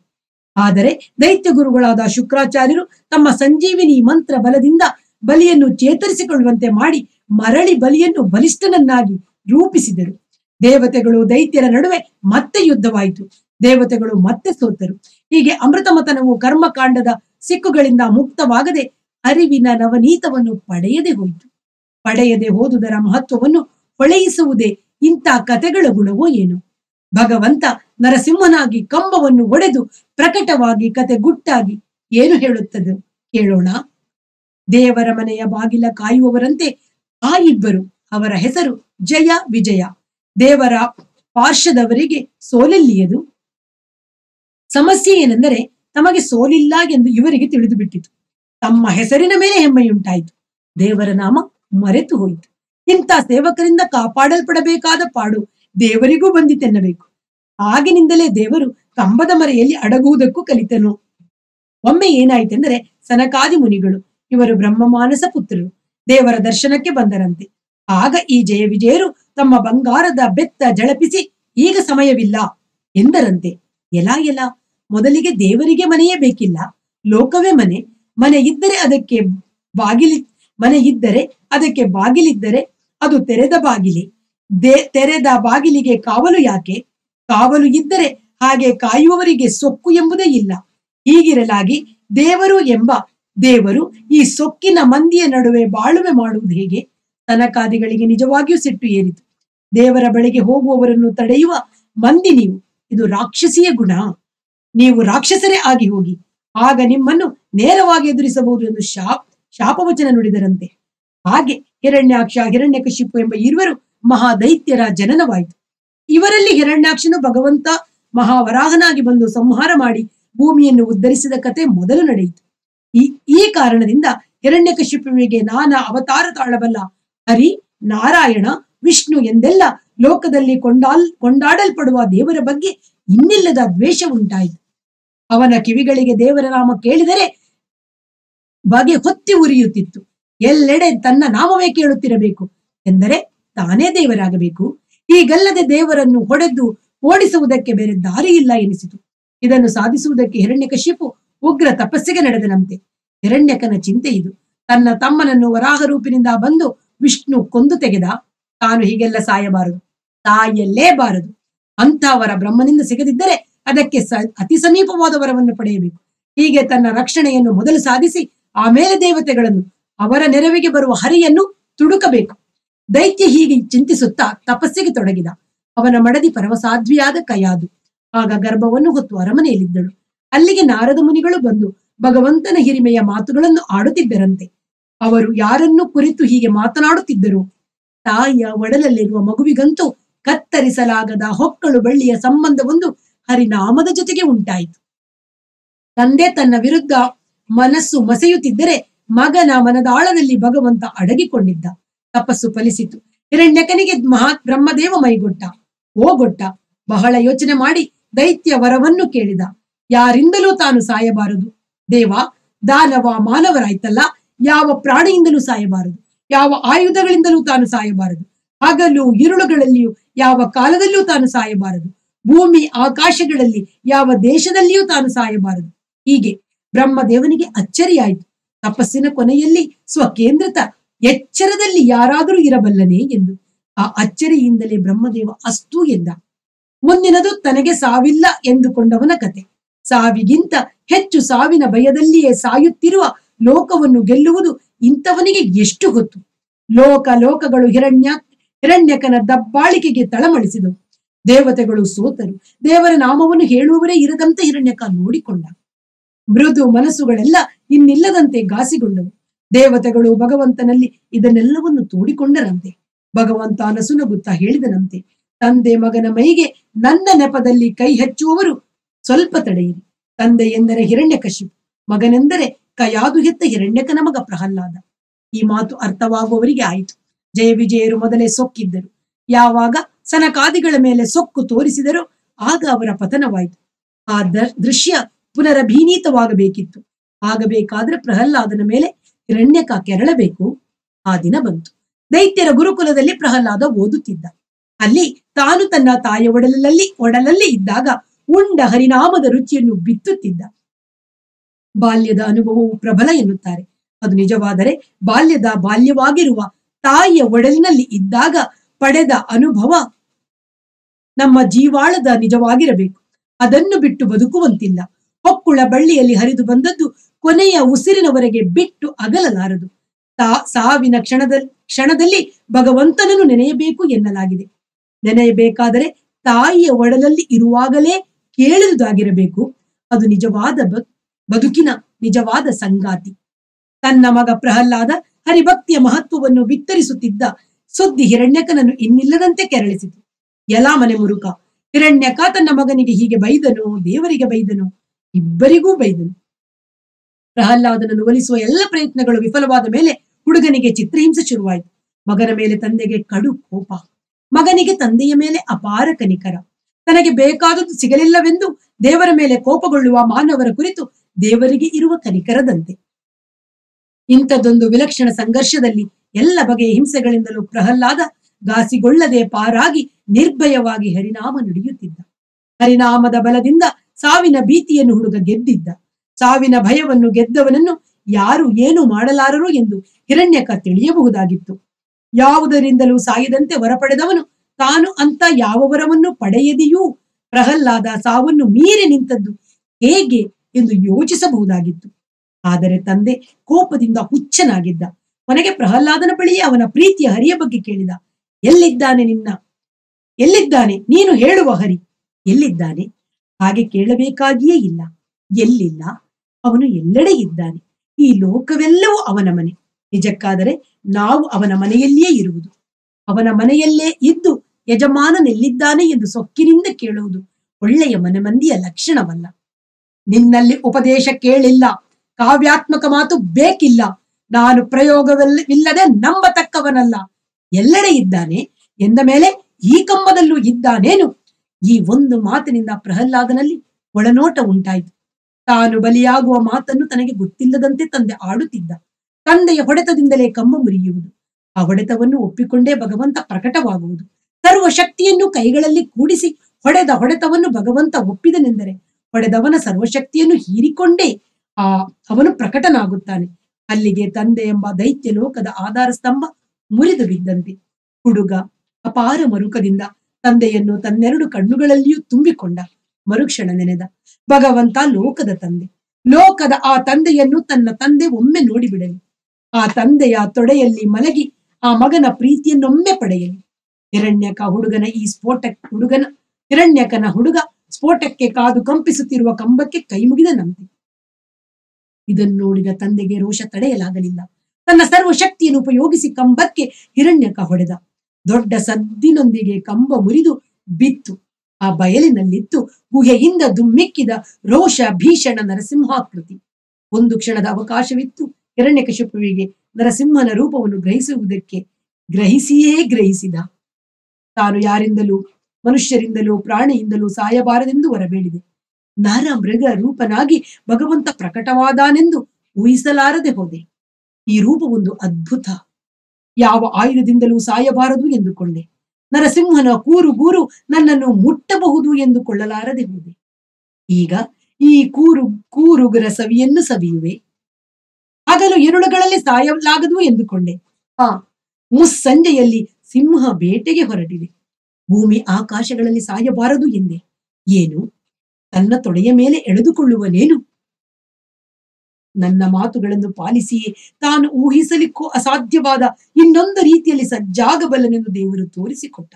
ಆದರೆ ದೈತ್ಯ ಗುರುಗಳಾದ ಶುಕ್ರಾಚಾರ್ಯರು ತಮ್ಮ ಸಂಜೀವಿನಿ ಮಂತ್ರ ಬಲದಿಂದ ಬಲಿಯನ್ನು ಚೇತರಿಸಿಕೊಳ್ಳುವಂತೆ ಮಾಡಿ ಮರಳಿ ಬಲಿಯನ್ನು ಬಲಿಷ್ಠನನ್ನಾಗಿ ರೂಪಿಸಿದರು. ದೇವತೆಗಳು ದೈತ್ಯರ ನಡುವೆ ಮತ್ತೆ ಯುದ್ಧವಾಯಿತು. ದೇವತೆಗಳು ಮತ್ತೆ ಸೋತರು. ಹೀಗೆ ಅಮೃತಮತನವು ಕರ್ಮಕಾಂಡದ ಸಿಕ್ಕುಗಳಿಂದ ಮುಕ್ತವಾಗದೆ ಅರಿವಿನ ನವನೀತವನ್ನು ಪಡೆಯದೆ ಹೋಯಿತು. ಪಡೆಯದೆ ಹೋದುದರ ಮಹತ್ವವನ್ನು ಹೊಳೆಯಿಸುವುದೇ ಇಂಥ ಕಥೆಗಳ ಗುಣವೋ ಏನು? ಭಗವಂತ ನರಸಿಂಹನಾಗಿ ಕಂಬವನ್ನು ಒಡೆದು ಪ್ರಕಟವಾಗಿ ಕತೆ ಗುಟ್ಟಾಗಿ ಏನು ಹೇಳುತ್ತದೆ? ಕೇಳೋಣ. ದೇವರ ಮನೆಯ ಬಾಗಿಲ ಕಾಯುವವರಂತೆ ಆ ಇಬ್ಬರು, ಅವರ ಹೆಸರು ಜಯ ವಿಜಯ. ದೇವರ ಪಾರ್ಶ್ವದವರಿಗೆ ಸೋಲೆಲ್ಲಿಯದು. ಸಮಸ್ಯೆ ಏನೆಂದರೆ ತಮಗೆ ಸೋಲಿಲ್ಲ ಎಂದು ಇವರಿಗೆ ತಿಳಿದು ಬಿಟ್ಟಿತು. ತಮ್ಮ ಹೆಸರಿನ ಮೇಲೆ ಹೆಮ್ಮೆಯುಂಟಾಯಿತು. ದೇವರ ನಾಮ ಮರೆತು ಹೋಯಿತು. ಇಂಥ ಸೇವಕರಿಂದ ಕಾಪಾಡಲ್ಪಡಬೇಕಾದ ಪಾಡು ದೇವರಿಗೂ ಬಂದಿತೆನ್ನಬೇಕು. ಆಗಿನಿಂದಲೇ ದೇವರು ಕಂಬದ ಮರೆಯಲ್ಲಿ ಅಡಗುವುದಕ್ಕೂ ಕಲಿತನು. ಒಮ್ಮೆ ಏನಾಯಿತೆಂದರೆ ಸನಕಾದಿ ಮುನಿಗಳು, ಇವರು ಬ್ರಹ್ಮಮಾನಸ ಪುತ್ರರು, ದೇವರ ದರ್ಶನಕ್ಕೆ ಬಂದರಂತೆ. ಆಗ ಈ ಜಯ ವಿಜಯರು ತಮ್ಮ ಬಂಗಾರದ ಬೆತ್ತ ಜಳಪಿಸಿ, ಈಗ ಸಮಯವಿಲ್ಲ ಎಂದರಂತೆ. ಎಲಾ ಎಲ ಮೊದಲಿಗೆ ದೇವರಿಗೆ ಮನೆಯೇ ಬೇಕಿಲ್ಲ, ಲೋಕವೇ ಮನೆ ಮನೆ ಇದ್ದರೆ ಅದಕ್ಕೆ ಬಾಗಿಲಿ, ಮನೆ ಇದ್ದರೆ ಅದಕ್ಕೆ ಬಾಗಿಲಿದ್ದರೆ ಅದು ತೆರೆದ ಬಾಗಿಲಿ. ದೇ, ತೆರೆದ ಬಾಗಿಲಿಗೆ ಕಾವಲು ಯಾಕೆ? ಕಾವಲು ಇದ್ದರೆ ಹಾಗೆ ಕಾಯುವವರಿಗೆ ಸೊಕ್ಕು ಎಂಬುದೇ ಇಲ್ಲ. ಹೀಗಿರಲಾಗಿ ದೇವರು ಎಂಬ ದೇವರು ಈ ಸೊಕ್ಕಿನ ಮಂದಿಯ ನಡುವೆ ಬಾಳುವೆ ಮಾಡುವುದು ಹೇಗೆ? ತನಕಾದಿಗಳಿಗೆ ನಿಜವಾಗಿಯೂ ಸಿಟ್ಟು ಏರಿತು. ದೇವರ ಬಳಿಗೆ ಹೋಗುವವರನ್ನು ತಡೆಯುವ ಮಂದಿ ನೀವು. ಇದು ರಾಕ್ಷಸಿಯ ಗುಣ. ನೀವು ರಾಕ್ಷಸರೇ ಆಗಿ ಹೋಗಿ, ಆಗ ನಿಮ್ಮನ್ನು ನೇರವಾಗಿ ಎದುರಿಸಬಹುದು ಎಂದು ಶಾಪ್ ಶಾಪವಚನ ನುಡಿದರಂತೆ. ಹಾಗೆ ಹಿರಣ್ಯಾಕ್ಷ ಹಿರಣ್ಯಕಶಿಪು ಎಂಬ ಇರುವರು ಮಹಾದೈತ್ಯರ ಜನನವಾಯಿತು. ಇವರಲ್ಲಿ ಹಿರಣ್ಯಾಕ್ಷನು ಭಗವಂತ ಮಹಾವರಾಹನಾಗಿ ಬಂದು ಸಂಹಾರ ಮಾಡಿ ಭೂಮಿಯನ್ನು ಉದ್ಧರಿಸಿದ ಕತೆ ಮೊದಲು ನಡೆಯಿತು. ಈ ಈ ಕಾರಣದಿಂದ ಹಿರಣ್ಯಕಶಿಪುವಿಗೆ ನಾನಾ ಅವತಾರ ತಾಳಬಲ್ಲ ಹರಿ, ನಾರಾಯಣ, ವಿಷ್ಣು ಎಂದೆಲ್ಲ ಲೋಕದಲ್ಲಿ ಕೊಂಡಾಲ್, ಕೊಂಡಾಡಲ್ಪಡುವ ದೇವರ ಬಗ್ಗೆ ಇನ್ನಿಲ್ಲದ ದ್ವೇಷ ಉಂಟಾಯಿತು. ಅವನ ಕಿವಿಗಳಿಗೆ ದೇವರ ನಾಮ ಕೇಳಿದರೆ ಬಗೆ ಹೊತ್ತಿ ಉರಿಯುತ್ತಿತ್ತು. ಎಲ್ಲೆಡೆ ತನ್ನ ನಾಮವೇ ಕೇಳುತ್ತಿರಬೇಕು ಎಂದರೆ ತಾನೇ ದೇವರಾಗಬೇಕು. ಹೀಗಲ್ಲದೆ ದೇವರನ್ನು ಹೊಡೆದು ಓಡಿಸುವುದಕ್ಕೆ ಬೇರೆ ದಾರಿ ಇಲ್ಲ ಎನಿಸಿತು. ಇದನ್ನು ಸಾಧಿಸುವುದಕ್ಕೆ ಹಿರಣ್ಯಕಶಿಪು ಉಗ್ರ ತಪಸ್ಸಿಗೆ ನಡೆದನಂತೆ. ಹಿರಣ್ಯಕನ ಚಿಂತೆ ಇದು. ತನ್ನ ತಮ್ಮನನ್ನು ವರಾಹ ರೂಪಿನಿಂದ ಬಂದು ವಿಷ್ಣು ಕೊಂದು ತೆಗೆದ. ತಾನು ಹೀಗೆಲ್ಲ ಸಾಯಬಾರದು. ಸಾಯಲೇಬಾರದು ಅಂತ ವರ ಬ್ರಹ್ಮನಿಂದ ಸಿಗದಿದ್ದರೆ ಅದಕ್ಕೆ ಅತಿ ಸಮೀಪವಾದ ವರವನ್ನು ಪಡೆಯಬೇಕು. ಹೀಗೆ ತನ್ನ ರಕ್ಷಣೆಯನ್ನು ಮೊದಲು ಸಾಧಿಸಿ, ಆಮೇಲೆ ದೇವತೆಗಳನ್ನು, ಅವರ ನೆರವಿಗೆ ಬರುವ ಹರಿಯನ್ನು ತುಡುಕಬೇಕು. ದೈತ್ಯ ಹೀಗೆ ಚಿಂತಿಸುತ್ತಾ ತಪಸ್ಸಿಗೆ ತೊಡಗಿದ. ಅವನ ಮಡದಿ ಪರಮಸಾಧ್ವಿಯಾದ ಕಯಾದು. ಆಗ ಗರ್ಭವನ್ನು ಹೊತ್ತು ಅರಮನೆಯಲ್ಲಿದ್ದಳು. ಅಲ್ಲಿಗೆ ನಾರದ ಮುನಿಗಳು ಬಂದು ಭಗವಂತನ ಹಿರಿಮೆಯ ಮಾತುಗಳನ್ನು ಆಡುತ್ತಿದ್ದರಂತೆ. ಅವರು ಯಾರನ್ನು ಕುರಿತು ಹೀಗೆ ಮಾತನಾಡುತ್ತಿದ್ದರು? ತಾಯಿಯ ಒಡಲಲ್ಲಿರುವ ಮಗುವಿಗಂತೂ ಕತ್ತರಿಸಲಾಗದ ಹೊಕ್ಕಳು ಬಳ್ಳಿಯ ಸಂಬಂಧವೊಂದು ಹರಿನಾಮದ ಜೊತೆಗೆ ಉಂಟಾಯಿತು. ತಂದೆ ತನ್ನ ವಿರುದ್ಧ ಮನಸ್ಸು ಮಸೆಯುತ್ತಿದ್ದರೆ ಮಗನ ಮನದಾಳದಲ್ಲಿ ಭಗವಂತ ಅಡಗಿಕೊಂಡಿದ್ದ. ತಪಸ್ಸು ಫಲಿಸಿತು. ಹಿರಣ್ಯಕನಿಗೆ ಮಹಾ ಬ್ರಹ್ಮದೇವ ಮೈಗೊಟ್ಟ. ಓಗೊಟ್ಟ ಗೊಟ್ಟ ಬಹಳ ಯೋಚನೆ ಮಾಡಿ ದೈತ್ಯ ವರವನ್ನು ಕೇಳಿದ. ಯಾರಿಂದಲೂ ತಾನು ಸಾಯಬಾರದು. ದೇವ, ದಾನವ, ಮಾನವರಾಯ್ತಲ್ಲ, ಯಾವ ಪ್ರಾಣಿಯಿಂದಲೂ ಸಾಯಬಾರದು. ಯಾವ ಆಯುಧಗಳಿಂದಲೂ ತಾನು ಸಾಯಬಾರದು. ಹಗಲು ಇರುಳುಗಳಲ್ಲಿಯೂ ಯಾವ ಕಾಲದಲ್ಲೂ ತಾನು ಸಾಯಬಾರದು. ಭೂಮಿ ಆಕಾಶಗಳಲ್ಲಿ, ಯಾವ ದೇಶದಲ್ಲಿಯೂ ತಾನು ಸಾಯಬಾರದು. ಹೀಗೆ ಬ್ರಹ್ಮದೇವನಿಗೆ ಅಚ್ಚರಿಯಾಯಿತು. ತಪಸ್ಸಿನ ಕೊನೆಯಲ್ಲಿ ಸ್ವಕೇಂದ್ರಿತ ಎಚ್ಚರದಲ್ಲಿ ಯಾರಾದರೂ ಇರಬಲ್ಲನೇ ಎಂದು ಆ ಅಚ್ಚರಿಯಿಂದಲೇ ಬ್ರಹ್ಮದೇವ ಅಸ್ತು ಎಂದ. ಮುಂದಿನದು ತನಗೆ ಸಾವಿಲ್ಲ ಎಂದುಕೊಂಡವನ ಕತೆ. ಸಾವಿಗಿಂತ ಹೆಚ್ಚು ಸಾವಿನ ಭಯದಲ್ಲಿಯೇ ಸಾಯುತ್ತಿರುವ ಲೋಕವನ್ನು ಗೆಲ್ಲುವುದು ಇಂಥವನಿಗೆ ಎಷ್ಟು ಗೊತ್ತು ಲೋಕ ಲೋಕಗಳು ಹಿರಣ್ಯ ಹಿರಣ್ಯಕನ ದಬ್ಬಾಳಿಕೆಗೆ ತಳಮಳಿಸಿದವು. ದೇವತೆಗಳು ಸೋತರು. ದೇವರ ನಾಮವನ್ನು ಹೇಳುವವರೇ ಇರದಂತೆ ಹಿರಣ್ಯಕ ನೋಡಿಕೊಂಡ. ಮೃದು ಮನಸ್ಸುಗಳೆಲ್ಲ ಇನ್ನಿಲ್ಲದಂತೆ ಗಾಸಿಗೊಂಡವು ದೇವತೆಗಳು ಭಗವಂತನಲ್ಲಿ ಇದನ್ನೆಲ್ಲವನ್ನು ತೋಡಿಕೊಂಡರಂತೆ. ಭಗವಂತ ನಸುನಗುತ್ತಾ ಹೇಳಿದನಂತೆ, ತಂದೆ ಮಗನ ಮೈಗೆ ನನ್ನ ನೆಪದಲ್ಲಿ ಕೈ ಹಚ್ಚುವವರು ಸ್ವಲ್ಪ ತಡೆಯಿರಿ. ತಂದೆ ಎಂದರೆ ಹಿರಣ್ಯಕಶಿಪು ಮಗನೆಂದರೆ ಕಯಾದು ಹೆತ್ತ ಹಿರಣ್ಯಕನ ಮಗ ಪ್ರಹ್ಲಾದ. ಈ ಮಾತು ಅರ್ಥವಾಗುವವರಿಗೆ ಆಯಿತು. ಜಯ ವಿಜಯರು ಮೊದಲೇ ಸೊಕ್ಕಿದ್ದರು. ಯಾವಾಗ ಸನಕಾದಿಗಳ ಮೇಲೆ ಸೊಕ್ಕು ತೋರಿಸಿದರು ಆಗ ಅವರ ಪತನವಾಯಿತು. ಆ ದೃಶ್ಯ ಪುನರಭೀನೀತವಾಗಬೇಕಿತ್ತು. ಆಗಬೇಕಾದ್ರೆ ಪ್ರಹ್ಲಾದನ ಮೇಲೆ ಹಿರಣ್ಯಕ ಕೆರಳಬೇಕು. ಆ ದಿನ ಬಂತು. ದೈತ್ಯರ ಗುರುಕುಲದಲ್ಲಿ ಪ್ರಹ್ಲಾದ ಓದುತ್ತಿದ್ದ. ಅಲ್ಲಿ ತಾನು ತನ್ನ ತಾಯ ಒಡಲಲ್ಲಿ ಒಡಲಲ್ಲಿ ಇದ್ದಾಗ ಉಂಡ ಹರಿನಾಮದ ರುಚಿಯನ್ನು ಬಿತ್ತುತ್ತಿದ್ದ. ಬಾಲ್ಯದ ಅನುಭವವು ಪ್ರಬಲ ಎನ್ನುತ್ತಾರೆ. ಅದು ನಿಜವಾದರೆ ಬಾಲ್ಯದ ಬಾಲ್ಯವಾಗಿರುವ ತಾಯಿಯ ಒಡಲಿನಲ್ಲಿ ಇದ್ದಾಗ ಪಡೆದ ಅನುಭವ ನಮ್ಮ ಜೀವಾಳದ ನಿಜವಾಗಿರಬೇಕು. ಅದನ್ನು ಬಿಟ್ಟು ಬದುಕುವಂತಿಲ್ಲ. ಹೊಕ್ಕುಳ ಬಳ್ಳಿಯಲ್ಲಿ ಹರಿದು ಬಂದದ್ದು ಕೊನೆಯ ಉಸಿರಿನವರೆಗೆ ಬಿಟ್ಟು ಅಗಲಲಾರದು. ತಾ ಸಾವಿನ ಕ್ಷಣದಲ್ಲಿ ಕ್ಷಣದಲ್ಲಿ ಭಗವಂತನನ್ನು ನೆನೆಯಬೇಕು ಎನ್ನಲಾಗಿದೆ. ನೆನೆಯಬೇಕಾದರೆ ತಾಯಿಯ ಒಡಲಲ್ಲಿ ಇರುವಾಗಲೇ ಕೇಳಿದುದಾಗಿರಬೇಕು ಅದು ನಿಜವಾದ ಬದುಕಿನ ನಿಜವಾದ ಸಂಗಾತಿ. ತನ್ನ ಮಗ ಪ್ರಹ್ಲಾದ ಹರಿಭಕ್ತಿಯ ಮಹತ್ವವನ್ನು ಬಿತ್ತರಿಸುತ್ತಿದ್ದ ಸುದ್ದಿ ಹಿರಣ್ಯಕನನ್ನು ಇನ್ನಿಲ್ಲದಂತೆ ಕೆರಳಿಸಿತು. ಎಲಾ ಮನೆ ಮುರುಕ ಹಿರಣ್ಯಕ ತನ್ನ ಮಗನಿಗೆ ಹೀಗೆ ಬೈದನು, ದೇವರಿಗೆ ಬೈದನು, ಇಬ್ಬರಿಗೂ ಬೈದನು. ಪ್ರಹ್ಲಾದನನ್ನು ಒಲಿಸುವ ಎಲ್ಲ ಪ್ರಯತ್ನಗಳು ವಿಫಲವಾದ ಮೇಲೆ ಹುಡುಗನಿಗೆ ಚಿತ್ರಹಿಂಸೆ ಶುರುವಾಯಿತು. ಮಗನ ಮೇಲೆ ತಂದೆಗೆ ಕಡು ಕೋಪ, ಮಗನಿಗೆ ತಂದೆಯ ಮೇಲೆ ಅಪಾರ ಕನಿಕರ. ತನಗೆ ಬೇಕಾದದ್ದು ಸಿಗಲಿಲ್ಲವೆಂದು ದೇವರ ಮೇಲೆ ಕೋಪಗೊಳ್ಳುವ ಮಾನವರ ಕುರಿತು ದೇವರಿಗೆ ಇರುವ ಕನಿಕರದಂತೆ. ಇಂಥದ್ದೊಂದು ವಿಲಕ್ಷಣ ಸಂಘರ್ಷದಲ್ಲಿ ಎಲ್ಲ ಬಗೆಯ ಹಿಂಸೆಗಳಿಂದಲೂ ಪ್ರಹ್ಲಾದ ಗಾಸಿಗೊಳ್ಳದೆ ಪಾರಾಗಿ ನಿರ್ಭಯವಾಗಿ ಹರಿನಾಮ ನಡೆಯುತ್ತಿದ್ದ. ಹರಿನಾಮದ ಬಲದಿಂದ ಸಾವಿನ ಭೀತಿಯನ್ನು ಹುಡುಗ ಗೆದ್ದಿದ್ದ. ಸಾವಿನ ಭಯವನ್ನು ಗೆದ್ದವನನ್ನು ಯಾರು ಏನು ಮಾಡಲಾರರು ಎಂದು ಹಿರಣ್ಯಕ ತಿಳಿಯಬಹುದಾಗಿತ್ತು. ಯಾವುದರಿಂದಲೂ ಸಾಯದಂತೆ ವರ ಪಡೆದವನು ತಾನು ಅಂತ ಯಾವ ವರವನ್ನು ಪಡೆಯದೆಯೂ ಪ್ರಹ್ಲಾದ ಸಾವನ್ನು ಮೀರಿ ನಿಂತದ್ದು ಹೇಗೆ ಎಂದು ಯೋಚಿಸಬಹುದಾಗಿತ್ತು. ಆದರೆ ತಂದೆ ಕೋಪದಿಂದ ಹುಚ್ಚನಾಗಿದ್ದ. ಕೊನೆಗೆ ಪ್ರಹ್ಲಾದನ ಬಳಿಯೇ ಅವನ ಪ್ರೀತಿಯ ಹರಿಯ ಬಗ್ಗೆ ಕೇಳಿದ. ಎಲ್ಲಿದ್ದಾನೆ ನಿನ್ನ? ಎಲ್ಲಿದ್ದಾನೆ? ನೀನು ಹೇಳುವ ಹರಿ. ಎಲ್ಲಿದ್ದಾನೆ? ಹಾಗೆ ಕೇಳಬೇಕಾಗಿಯೇ ಇಲ್ಲ. ಎಲ್ಲಿಲ್ಲ? ಅವನು ಎಲ್ಲೆಡೆ ಇದ್ದಾನೆ. ಈ ಲೋಕವೆಲ್ಲವೂ ಅವನ ಮನೆ. ನಿಜಕ್ಕಾದರೆ ನಾವು ಅವನ ಮನೆಯಲ್ಲಿಯೇ ಇರುವುದು. ಅವನ ಮನೆಯಲ್ಲೇ ಇದ್ದು ಯಜಮಾನನೆಲ್ಲಿದ್ದಾನೆ ಎಂದು ಸೊಕ್ಕಿನಿಂದ ಕೇಳುವುದು ಒಳ್ಳೆಯ ಮನೆಮಂದಿಯ ಲಕ್ಷಣವಲ್ಲ. ನಿನ್ನಲ್ಲಿ ಉಪದೇಶ ಕೇಳಿಲ್ಲ. ಕಾವ್ಯಾತ್ಮಕ ಮಾತು ಬೇಕಿಲ್ಲ. ನಾನು ಪ್ರಯೋಗವಿಲ್ಲದೆ ನಂಬತಕ್ಕವನಲ್ಲ. ಎಲ್ಲೆಡೆ ಇದ್ದಾನೆ, ಎಂದ ಮೇಲೆ ಈ ಕಂಬದಲ್ಲೂ ಇದ್ದಾನೇನು? ಈ ಒಂದು ಮಾತಿನಿಂದ ಪ್ರಹ್ಲಾದನಲ್ಲಿ ಒಳನೋಟ ಉಂಟಾಯಿತು. ತಾನು ಬಲಿಯಾಗುವ ಮಾತನ್ನು ತನಗೆ ಗೊತ್ತಿಲ್ಲದಂತೆ ತಂದೆ ಆಡುತ್ತಿದ್ದ. ತಂದೆಯ ಹೊಡೆತದಿಂದಲೇ ಕಂಬ ಮುರಿಯುವುದು. ಆ ಹೊಡೆತವನ್ನು ಒಪ್ಪಿಕೊಂಡೇ ಭಗವಂತ ಪ್ರಕಟವಾಗುವುದು. ಸರ್ವಶಕ್ತಿಯನ್ನು ಕೈಗಳಲ್ಲಿ ಕೂಡಿಸಿ ಹೊಡೆದ ಹೊಡೆತವನ್ನು ಭಗವಂತ ಒಪ್ಪಿದನೆಂದರೆ, ಹೊಡೆದವನ ಸರ್ವಶಕ್ತಿಯನ್ನು ಹೀರಿಕೊಂಡೇ ಆ, ಅವನು ಪ್ರಕಟನಾಗುತ್ತಾನೆ. ಅಲ್ಲಿಗೆ ತಂದೆ ಎಂಬ ದೈತ್ಯ ಲೋಕದ ಆಧಾರ ಸ್ತಂಭ ಮುರಿದು ಬಿದ್ದಂತೆ. ಹುಡುಗ ಅಪಾರ ಮರುಕದಿಂದ ತಂದೆಯನ್ನು ತನ್ನೆರಡು ಕಣ್ಣುಗಳಲ್ಲಿಯೂ ತುಂಬಿಕೊಂಡ. ಮರುಕ್ಷಣ ನೆನೆದ. ಭಗವಂತ ಲೋಕದ ತಂದೆ. ಲೋಕದ ಆ ತಂದೆಯನ್ನು ತನ್ನ ತಂದೆ ಒಮ್ಮೆ ನೋಡಿಬಿಡಲಿ. ಆ ತಂದೆಯ ತೊಡೆಯಲ್ಲಿ ಮಲಗಿ ಆ ಮಗನ ಪ್ರೀತಿಯನ್ನೊಮ್ಮೆ ಪಡೆಯಲಿ. ಹಿರಣ್ಯಕ ಹುಡುಗನ ಈ ಸ್ಫೋಟ ಹುಡುಗನ ಹಿರಣ್ಯಕನ ಹುಡುಗ ಸ್ಫೋಟಕ್ಕೆ ಕಾದು ಕಂಪಿಸುತ್ತಿರುವ ಕಂಬಕ್ಕೆ ಕೈ ಮುಗಿದ ನಂತೆ. ಇದನ್ನು ನೋಡಿದ ತಂದೆಗೆ ರೋಷ ತಡೆಯಲಾಗಲಿಲ್ಲ. ತನ್ನ ಸರ್ವ ಶಕ್ತಿಯನ್ನು ಉಪಯೋಗಿಸಿ ಕಂಬಕ್ಕೆ ಹಿರಣ್ಯಕ ಹೊಡೆದ. ದೊಡ್ಡ ಸದ್ದಿನೊಂದಿಗೆ ಕಂಬ ಮುರಿದು ಬಿತ್ತು. ಆ ಬಯಲಿನಲ್ಲಿತ್ತು ಗುಹೆಯಿಂದ ದುಮ್ಮಿಕ್ಕಿದ ರೋಷ ಭೀಷಣ ನರಸಿಂಹಾಕೃತಿ. ಒಂದು ಕ್ಷಣದ ಅವಕಾಶವಿತ್ತು ಹಿರಣ್ಯಕಶಿಪುವಿಗೆ ನರಸಿಂಹನ ರೂಪವನ್ನು ಗ್ರಹಿಸುವುದಕ್ಕೆ. ಗ್ರಹಿಸಿಯೇ ಗ್ರಹಿಸಿದ. ತಾನು ಯಾರಿಂದಲೂ, ಮನುಷ್ಯರಿಂದಲೂ, ಪ್ರಾಣಿಯಿಂದಲೂ ಸಾಯಬಾರದೆಂದು ಹೊರಬೇಡಿದೆ ನರ ಮೃಗ ರೂಪನಾಗಿ ಭಗವಂತ ಪ್ರಕಟವಾದಾನೆಂದು ಊಹಿಸಲಾರದೆ ಹೋದೆ. ಈ ರೂಪವೊಂದು ಅದ್ಭುತ. ಯಾವ ಆಯುಧದಿಂದಲೂ ಸಾಯಬಾರದು ಎಂದುಕೊಂಡೆ. ನರಸಿಂಹನ ಕೂರು ಗೂರು ನನ್ನನ್ನು ಮುಟ್ಟಬಹುದು ಎಂದುಕೊಳ್ಳಲಾರದೆ ಹೋದೆ. ಈಗ ಈ ಕೂರು, ಕೂರುಗರ ಸವಿಯನ್ನು ಸವಿಯುವೆ. ಹಗಲು ಎರುಳುಗಳಲ್ಲಿ ಸಾಯಲಾಗದು ಎಂದುಕೊಂಡೆ. ಆ ಮುಸ್ಸಂಜೆಯಲ್ಲಿ ಸಿಂಹ ಬೇಟೆಗೆ ಹೊರಟಿದೆ. ಭೂಮಿ ಆಕಾಶಗಳಲ್ಲಿ ಸಾಯಬಾರದು ಎಂದೆ. ಏನು? ತನ್ನ ತೊಡೆಯ ಮೇಲೆ ಎಳೆದುಕೊಳ್ಳುವನೇನು? ನನ್ನ ಮಾತುಗಳನ್ನು ಪಾಲಿಸಿ ತಾನು ಊಹಿಸಲಿಕ್ಕೂ ಅಸಾಧ್ಯವಾದ ಇನ್ನೊಂದು ರೀತಿಯಲ್ಲಿ ಸಜ್ಜಾಗಬಲ್ಲನೆಂದು ದೇವರು ತೋರಿಸಿಕೊಟ್ಟ.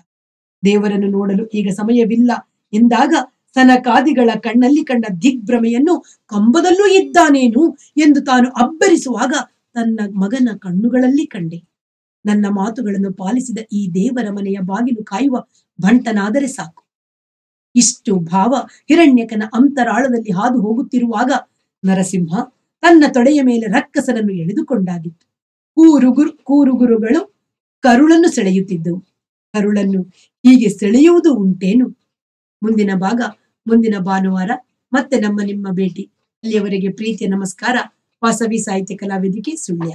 ದೇವರನ್ನು ನೋಡಲು ಈಗ ಸಮಯವಿಲ್ಲ. ಎಂದಾಗ ಸನಕಾದಿಗಳ ಕಣ್ಣಲ್ಲಿ ಕಂಡ ದಿಗ್ಭ್ರಮೆಯನ್ನು ಕಂಬದಲ್ಲೂ ಇದ್ದಾನೇನು ಎಂದು ತಾನು ಅಬ್ಬರಿಸುವಾಗ ತನ್ನ ಮಗನ ಕಣ್ಣುಗಳಲ್ಲಿ ಕಂಡೆ. ನನ್ನ ಮಾತುಗಳನ್ನು ಪಾಲಿಸಿದ ಈ ದೇವರ ಮನೆಯ ಬಾಗಿಲು ಕಾಯುವ ಬಂಟನಾದರೆ ಸಾಕು. ಇಷ್ಟು ಭಾವ ಹಿರಣ್ಯಕನ ಅಂತರಾಳದಲ್ಲಿ ಹಾದು ಹೋಗುತ್ತಿರುವಾಗ ನರಸಿಂಹ ತನ್ನ ತೊಡೆಯ ಮೇಲೆ ರಕ್ಕಸನನ್ನು ಎಳೆದುಕೊಂಡಾಗಿತ್ತು. ಕೂರುಗುರು, ಕೂರುಗುರುಗಳು ಕರುಳನ್ನು ಸೆಳೆಯುತ್ತಿದ್ದವು. ಕರುಳನ್ನು ಹೀಗೆ ಸೆಳೆಯುವುದು ಉಂಟೇನು? ಮುಂದಿನ ಭಾಗ, ಮುಂದಿನ ಭಾನುವಾರ, ಮತ್ತೆ ನಮ್ಮ ನಿಮ್ಮ ಭೇಟಿ. ಅಲ್ಲಿಯವರೆಗೆ ಪ್ರೀತಿಯ ನಮಸ್ಕಾರ. ವಾಸವಿ ಸಾಹಿತ್ಯ ಕಲಾವೇದಿಕೆ ಸುಳ್ಯ.